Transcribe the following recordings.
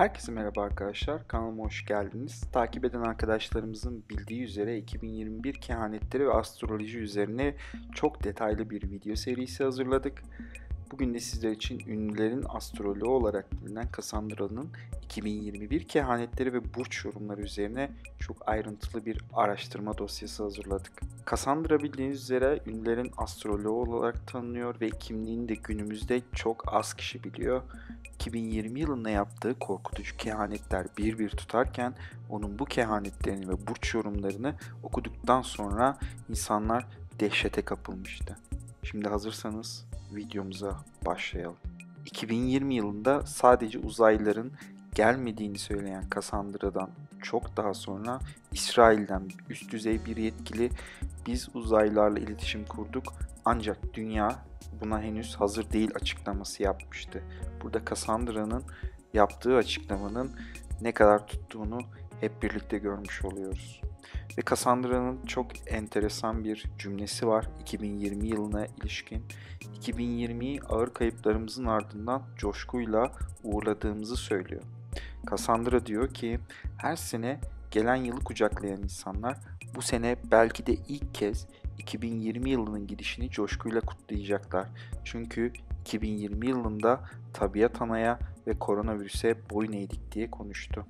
Herkese merhaba arkadaşlar. Kanalıma hoş geldiniz. Takip eden arkadaşlarımızın bildiği üzere 2021 kehanetleri ve astroloji üzerine çok detaylı bir video serisi hazırladık. Bugün de sizler için ünlülerin astroloğu olarak bilinen Cassandra'nın 2021 kehanetleri ve burç yorumları üzerine çok ayrıntılı bir araştırma dosyası hazırladık. Cassandra bildiğiniz üzere ünlülerin astroloğu olarak tanınıyor ve kimliğini de günümüzde çok az kişi biliyor. 2020 yılında yaptığı korkutucu kehanetler bir bir tutarken onun bu kehanetlerini ve burç yorumlarını okuduktan sonra insanlar dehşete kapılmıştı. Şimdi hazırsanız videomuza başlayalım. 2020 yılında sadece uzaylıların gelmediğini söyleyen Cassandra'dan çok daha sonra İsrail'den üst düzey bir yetkili biz uzaylılarla iletişim kurduk ancak dünya buna henüz hazır değil açıklaması yapmıştı. Burada Cassandra'nın yaptığı açıklamanın ne kadar tuttuğunu hep birlikte görmüş oluyoruz. Ve Cassandra'nın çok enteresan bir cümlesi var 2020 yılına ilişkin. 2020'yi ağır kayıplarımızın ardından coşkuyla uğurladığımızı söylüyor. Cassandra diyor ki her sene gelen yılı kucaklayan insanlar bu sene belki de ilk kez 2020 yılının gidişini coşkuyla kutlayacaklar. Çünkü 2020 yılında tabiat anaya ve koronavirüse boyun eğdik diye konuştu.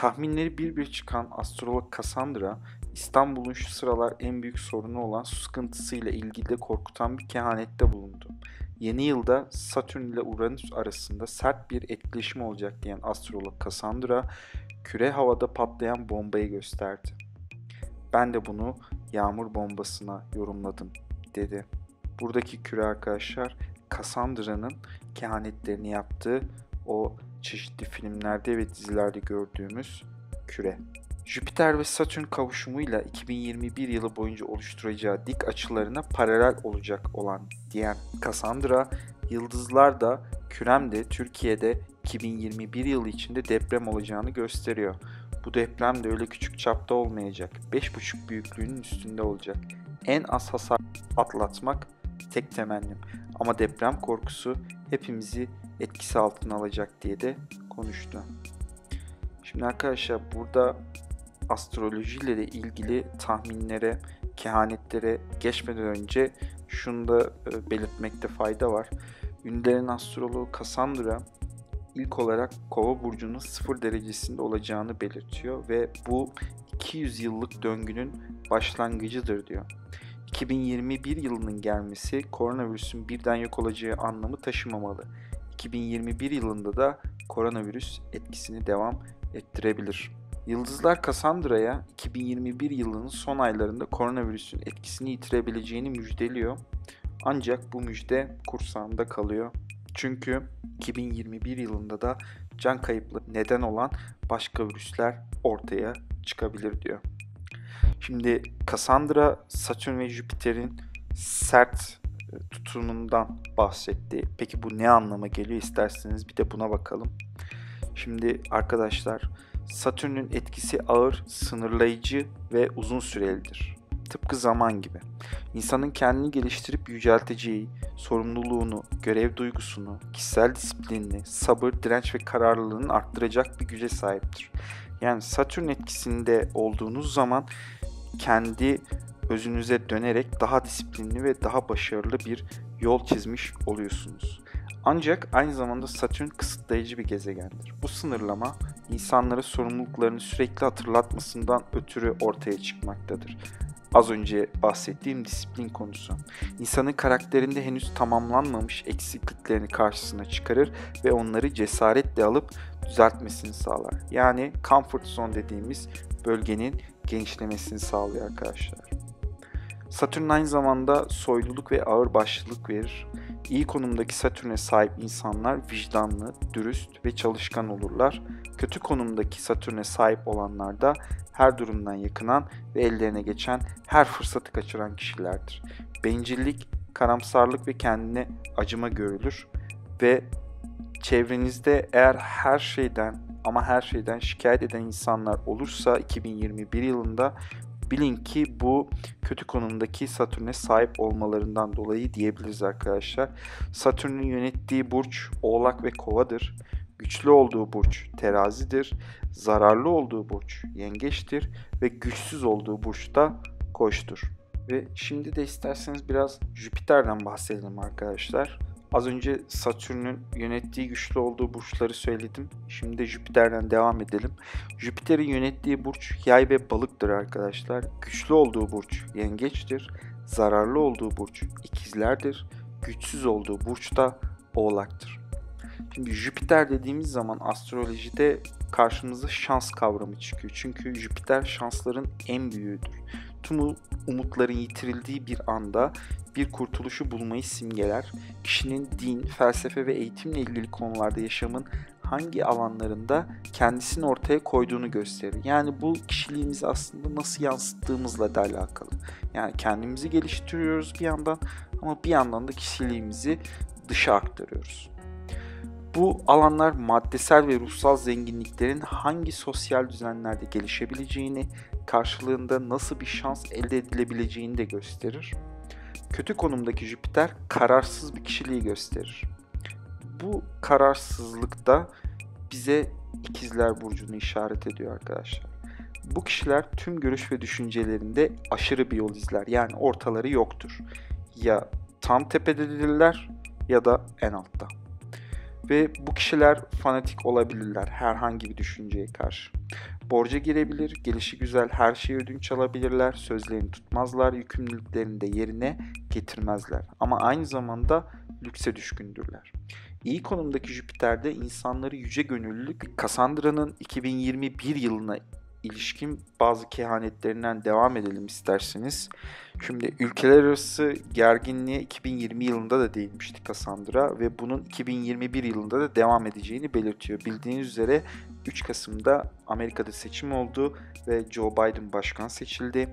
Tahminleri bir bir çıkan astrolog Cassandra, İstanbul'un şu sıralar en büyük sorunu olan su sıkıntısıyla ilgili de korkutan bir kehanette bulundu. Yeni yılda Satürn ile Uranüs arasında sert bir etkileşim olacak diyen astrolog Cassandra, küre havada patlayan bombayı gösterdi. Ben de bunu yağmur bombasına yorumladım dedi. Buradaki küre arkadaşlar Cassandra'nın kehanetlerini yaptığı o çeşitli filmlerde ve dizilerde gördüğümüz küre. Jüpiter ve Satürn kavuşumuyla 2021 yılı boyunca oluşturacağı dik açılarına paralel olacak olan diyen Cassandra, yıldızlar da kürem de Türkiye'de 2021 yılı içinde deprem olacağını gösteriyor. Bu deprem de öyle küçük çapta olmayacak. 5,5 büyüklüğünün üstünde olacak. En az hasar atlatmak tek temennim. Ama deprem korkusu hepimizi etkisi altına alacak diye de konuştu. Şimdi arkadaşlar burada astrolojiyle de ilgili tahminlere, kehanetlere geçmeden önce şunu da e, belirtmekte fayda var. Ünlülerin astroloğu Cassandra ilk olarak Kova burcunun sıfır derecesinde olacağını belirtiyor ve bu 200 yıllık döngünün başlangıcıdır diyor. 2021 yılının gelmesi koronavirüsün birden yok olacağı anlamı taşımamalı. 2021 yılında da koronavirüs etkisini devam ettirebilir. Yıldızlar Cassandra'ya 2021 yılının son aylarında koronavirüsün etkisini yitirebileceğini müjdeliyor. Ancak bu müjde kursağında kalıyor. Çünkü 2021 yılında da can kayıplı neden olan başka virüsler ortaya çıkabilir diyor. Şimdi Cassandra, Satürn ve Jüpiter'in sert tutumundan bahsetti. Peki bu ne anlama geliyor isterseniz bir de buna bakalım. Şimdi arkadaşlar Satürn'ün etkisi ağır, sınırlayıcı ve uzun sürelidir. Tıpkı zaman gibi. İnsanın kendini geliştirip yücelteceği, sorumluluğunu, görev duygusunu, kişisel disiplinini, sabır, direnç ve kararlılığını arttıracak bir güce sahiptir. Yani Satürn etkisinde olduğunuz zaman kendi özünüze dönerek daha disiplinli ve daha başarılı bir yol çizmiş oluyorsunuz. Ancak aynı zamanda Satürn kısıtlayıcı bir gezegendir. Bu sınırlama insanlara sorumluluklarını sürekli hatırlatmasından ötürü ortaya çıkmaktadır. Az önce bahsettiğim disiplin konusu. İnsanın karakterinde henüz tamamlanmamış eksikliklerini karşısına çıkarır ve onları cesaretle alıp düzeltmesini sağlar. Yani comfort zone dediğimiz bölgenin genişlemesini sağlıyor arkadaşlar. Satürn aynı zamanda soyluluk ve ağır başlılık verir. İyi konumdaki Satürn'e sahip insanlar vicdanlı, dürüst ve çalışkan olurlar. Kötü konumdaki Satürn'e sahip olanlar da her durumdan yakınan ve ellerine geçen her fırsatı kaçıran kişilerdir. Bencillik, karamsarlık ve kendine acıma görülür ve çevrenizde eğer her şeyden ama her şeyden şikayet eden insanlar olursa 2021 yılında bilin ki bu kötü konumdaki Satürn'e sahip olmalarından dolayı diyebiliriz arkadaşlar. Satürn'ün yönettiği burç Oğlak ve Kova'dır. güçlü olduğu burç terazidir, zararlı olduğu burç yengeçtir ve güçsüz olduğu burç da koçtur. Ve şimdi de isterseniz biraz Jüpiter'den bahsedelim arkadaşlar. Az önce Satürn'ün yönettiği güçlü olduğu burçları söyledim. Şimdi de Jüpiter'den devam edelim. Jüpiter'in yönettiği burç yay ve balıktır arkadaşlar. Güçlü olduğu burç yengeçtir. Zararlı olduğu burç ikizlerdir. Güçsüz olduğu burç da oğlaktır. Şimdi Jüpiter dediğimiz zaman astrolojide karşımıza şans kavramı çıkıyor. Çünkü Jüpiter şansların en büyüğüdür. Tüm umutların yitirildiği bir anda bir kurtuluşu bulmayı simgeler. Kişinin din, felsefe ve eğitimle ilgili konularda yaşamın hangi alanlarında kendisini ortaya koyduğunu gösterir. Yani bu kişiliğimizi aslında nasıl yansıttığımızla da alakalı. Yani kendimizi geliştiriyoruz bir yandan ama bir yandan da kişiliğimizi dışa aktarıyoruz. Bu alanlar maddesel ve ruhsal zenginliklerin hangi sosyal düzenlerde gelişebileceğini, karşılığında nasıl bir şans elde edilebileceğini de gösterir. Kötü konumdaki Jüpiter kararsız bir kişiliği gösterir. Bu kararsızlık da bize ikizler burcunu işaret ediyor arkadaşlar. Bu kişiler tüm görüş ve düşüncelerinde aşırı bir yol izler. Yani ortaları yoktur. Ya tam tepededirler ya da en altta. Ve bu kişiler fanatik olabilirler herhangi bir düşünceye karşı. Borca girebilir, gelişi güzel her şeyi ödünç alabilirler, sözlerini tutmazlar, yükümlülüklerini de yerine getirmezler. Ama aynı zamanda lükse düşkündürler. İyi konumdaki Jüpiter'de insanları yüce gönüllülük, Cassandra'nın 2021 yılına ilişkin bazı kehanetlerinden devam edelim isterseniz. Şimdi ülkeler arası gerginliğe 2020 yılında da değinmişti Cassandra ve bunun 2021 yılında da devam edeceğini belirtiyor. Bildiğiniz üzere 3 Kasım'da Amerika'da seçim oldu ve Joe Biden başkan seçildi.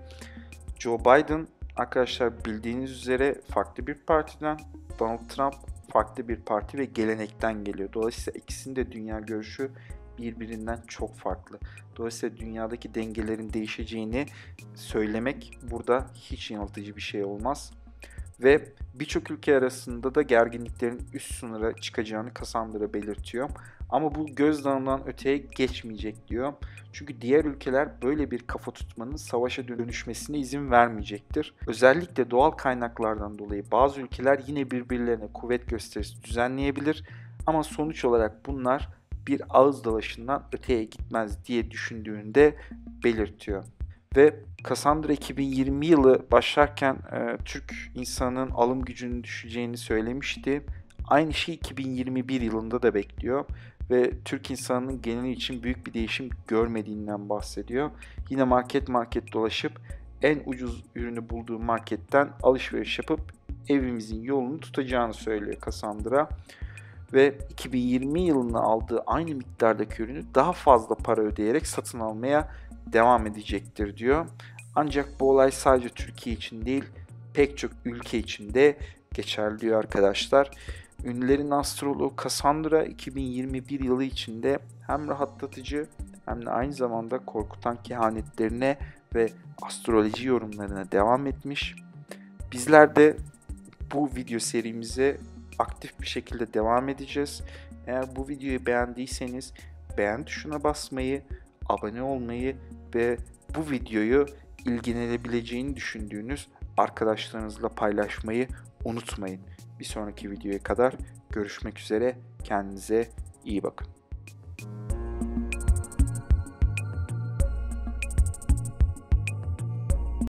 Joe Biden arkadaşlar bildiğiniz üzere farklı bir partiden, Donald Trump farklı bir parti ve gelenekten geliyor. Dolayısıyla ikisinin de dünya görüşü birbirinden çok farklı. Dolayısıyla dünyadaki dengelerin değişeceğini söylemek burada hiç yanıltıcı bir şey olmaz. Ve birçok ülke arasında da gerginliklerin üst sınıra çıkacağını Cassandra belirtiyor. Ama bu gözdağından öteye geçmeyecek diyor. Çünkü diğer ülkeler böyle bir kafa tutmanın savaşa dönüşmesine izin vermeyecektir. Özellikle doğal kaynaklardan dolayı bazı ülkeler yine birbirlerine kuvvet gösterisi düzenleyebilir. Ama sonuç olarak bunlar bir ağız dalaşından öteye gitmez diye düşündüğünde belirtiyor. Ve Cassandra 2020 yılı başlarken e, Türk insanının alım gücünün düşeceğini söylemişti. Aynı şey 2021 yılında da bekliyor ve Türk insanının geneli için büyük bir değişim görmediğinden bahsediyor. Yine market market dolaşıp en ucuz ürünü bulduğu marketten alışveriş yapıp evimizin yolunu tutacağını söylüyor Cassandra ve 2020 yılında aldığı aynı miktardaki ürünü daha fazla para ödeyerek satın almaya devam edecektir diyor. Ancak bu olay sadece Türkiye için değil pek çok ülke için de geçerli diyor arkadaşlar. Ünlülerin astroloğu Cassandra 2021 yılı içinde hem rahatlatıcı hem de aynı zamanda korkutan kehanetlerine ve astroloji yorumlarına devam etmiş. Bizler de bu video serimize aktif bir şekilde devam edeceğiz. Eğer bu videoyu beğendiyseniz beğen tuşuna basmayı, abone olmayı ve bu videoyu ilgilenebileceğini düşündüğünüz arkadaşlarınızla paylaşmayı unutmayın. Bir sonraki videoya kadar görüşmek üzere. Kendinize iyi bakın.